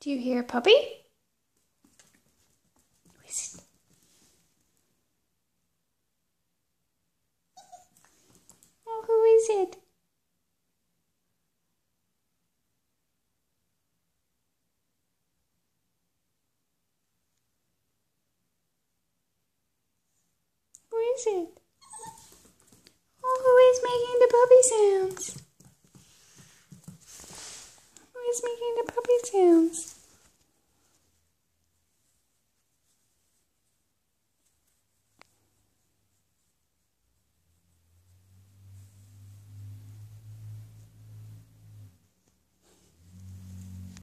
Do you hear a puppy? Who is? Oh, who is it? Who is it? Oh, who is making the puppy sounds? Who is making the puppy sounds?